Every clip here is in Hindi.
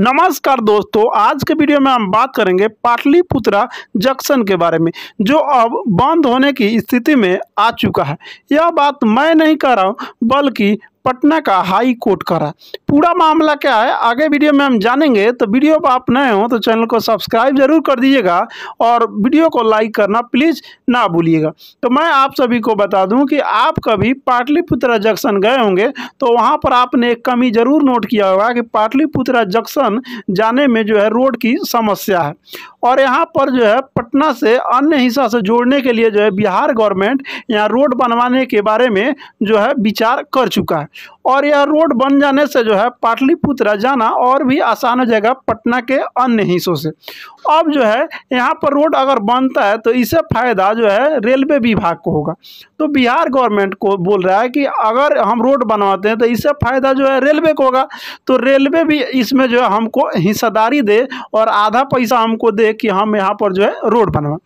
नमस्कार दोस्तों, आज के वीडियो में हम बात करेंगे पाटलिपुत्रा जंक्शन के बारे में, जो अब बंद होने की स्थिति में आ चुका है। यह बात मैं नहीं कह रहा हूँ, बल्कि पटना का हाई कोर्ट का रहा पूरा मामला क्या है? आगे वीडियो में हम जानेंगे तो वीडियो पर आप नए हो तो चैनल को सब्सक्राइब ज़रूर कर दीजिएगा और वीडियो को लाइक करना प्लीज़ ना भूलिएगा। तो मैं आप सभी को बता दूँ कि आप कभी पाटलिपुत्रा जंक्शन गए होंगे तो वहाँ पर आपने एक कमी ज़रूर नोट किया होगा कि पाटलिपुत्रा जंक्शन जाने में जो है रोड की समस्या है। और यहाँ पर जो है पटना से अन्य हिस्सा से जोड़ने के लिए जो है बिहार गवर्नमेंट यहाँ रोड बनवाने के बारे में जो है विचार कर चुका है। और यह रोड बन जाने से जो है पाटलिपुत्रा जाना और भी आसान हो जाएगा पटना के अन्य हिस्सों से। अब जो है, यहाँ पर रोड अगर बनता है तो इससे फ़ायदा जो है रेलवे विभाग को होगा। तो बिहार गवर्नमेंट को बोल रहा है कि अगर हम रोड बनवाते हैं तो इससे फ़ायदा जो है रेलवे को होगा। तो रेलवे भी इसमें जो है हमको हिस्सेदारी दे और आधा पैसा हमको दे कि हम यहाँ पर जो है रोड बनवा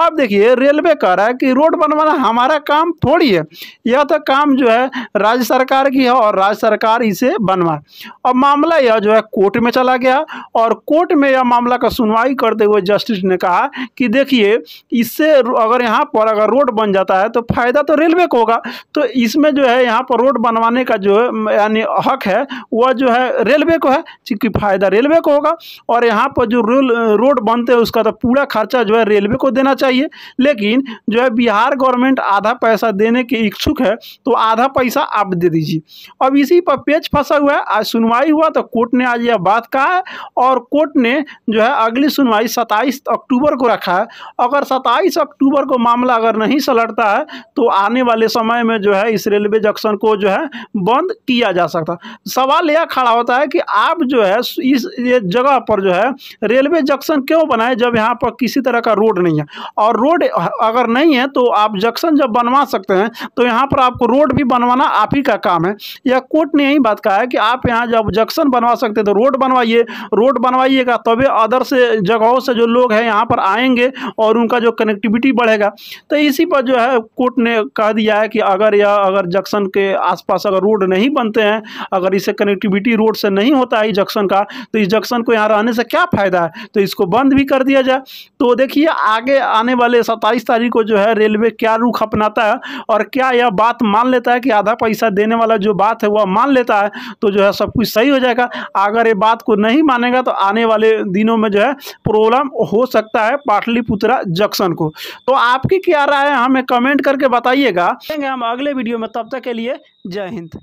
अब देखिए, रेलवे कह रहा है कि रोड बनवाना हमारा काम थोड़ी है। यह तो काम जो है राज्य सरकार की है और राज्य सरकार इसे बनवाए अब मामला यह जो है कोर्ट में चला गया और कोर्ट में यह मामला का सुनवाई करते हुए जस्टिस ने कहा कि देखिए, इससे अगर यहाँ पर अगर रोड बन जाता है तो फ़ायदा तो रेलवे को होगा। तो इसमें जो है यहाँ पर रोड बनवाने का जो है यानी हक है, वह जो है रेलवे को है, क्योंकि फ़ायदा रेलवे को होगा। और यहाँ पर जो रोड बनते हैं, उसका तो पूरा खर्चा जो है रेलवे को देना चाहिए। लेकिन जो है बिहार गवर्नमेंट आधा पैसा देने के इच्छुक है तो आधा पैसा आप दे दीजिए। अब इसी पर पेच फंसा हुआ है। आज सुनवाई हुआ तो कोर्ट ने आज यह बात कहा है और कोर्ट ने जो है अगली सुनवाई सत्ताईस अक्टूबर को रखा है। अगर सत्ताईस अक्टूबर को मामला अगर नहीं सलटता है तो आने वाले समय में जो है इस रेलवे जंक्शन को जो है बंद किया जा सकता सवाल यह खड़ा होता है कि आप जो है इस जगह पर जो है रेलवे जंक्शन क्यों बनाए, जब यहाँ पर किसी तरह का रोड नहीं है? और रोड अगर नहीं है तो आप जंक्शन जब बनवा सकते हैं तो यहाँ पर आपको रोड भी बनवाना आप ही का काम है। यह कोर्ट ने यही बात कहा है कि आप यहाँ जब जंक्शन बनवा सकते हैं तो रोड बनवाइए, रोड बनवाइएगा, तभी अदर से जगहों से जो लोग हैं यहाँ पर आएँगे और उनका जो कनेक्टिविटी बढ़ेगा। तो इसी पर जो है, कोर्ट ने कह दिया है कि अगर यह अगर जंक्शन के आसपास अगर रोड नहीं बनते हैं, अगर इसे कनेक्टिविटी रोड से नहीं होता है जंक्शन का तो इस जंक्शन को यहाँ रहने से क्या फ़ायदा है? तो इसको बंद भी कर दिया जाए। तो देखिए, आगे आने वाले सत्ताईस तारीख को जो है, रेलवे क्या रुख अपनाता है और क्या यह बात मान लेता है कि आधा पैसा देने वाला जो बात है वह मान लेता है तो जो है सब कुछ सही हो जाएगा। अगर ये बात को नहीं मानेगा तो आने वाले दिनों में जो है प्रॉब्लम हो सकता है पाटलिपुत्रा जंक्शन को। तो आपकी क्या राय है? हमें कमेंट करके बताइएगा। हम अगले वीडियो में, तब तक के लिए जय हिंद।